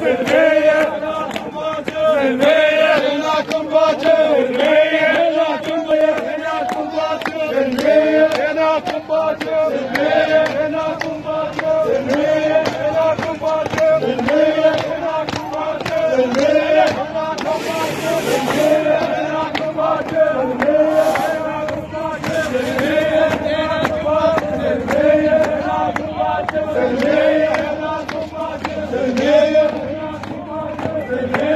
Hallelujah. Thank you.